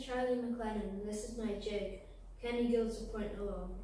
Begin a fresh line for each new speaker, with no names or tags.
is Charlie McLennan, and this is my jig, Kenny goes a point along.